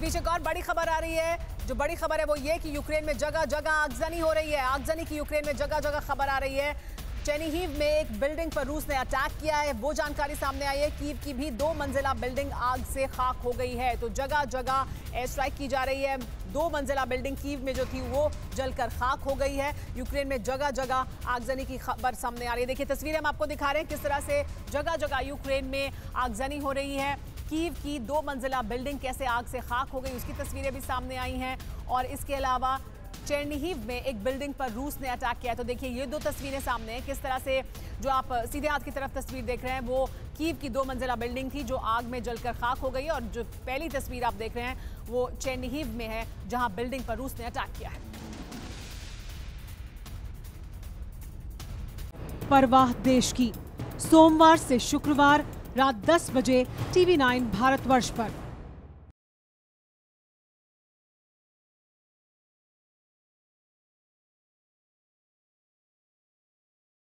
बीच एक और बड़ी खबर आ रही है। जो बड़ी खबर है वो ये कि यूक्रेन में जगह जगह आगजनी हो रही है। आगजनी की यूक्रेन में जगह जगह खबर आ रही है। चेनीहीव में एक बिल्डिंग पर रूस ने अटैक किया है। वो जानकारी सामने आई है। कीव की भी दो मंजिला बिल्डिंग आग से खाक हो गई है। तो जगह जगह एयर स्ट्राइक की जा रही है। दो मंजिला बिल्डिंग कीव में जो थी, वो जलकर खाक हो गई है। यूक्रेन में जगह जगह आगजनी की खबर सामने आ रही है। देखिए, तस्वीरें हम आपको दिखा रहे हैं। किस तरह से जगह जगह यूक्रेन में आगजनी हो रही है। कीव की दो मंजिला बिल्डिंग कैसे आग से खाक हो गई, उसकी तस्वीरें भी सामने आई हैं। और इसके अलावा चेरनीहीव में एक बिल्डिंग पर रूस ने अटैक किया तो देखिए, ये दो तस्वीरें सामने हैं। किस तरह से जो आप सीधे हाथ की तरफ़ तस्वीर देख रहे हैं, वो कीव की दो मंजिला बिल्डिंग थी जो आग में जलकर खाक हो गई और जो पहली तस्वीर आप देख रहे हैं, वो चेरनीहीव में है, जहाँ बिल्डिंग पर रूस ने अटैक किया है। परवाह देश की। सोमवार से शुक्रवार रात 10 बजे टीवी 9 भारतवर्ष पर।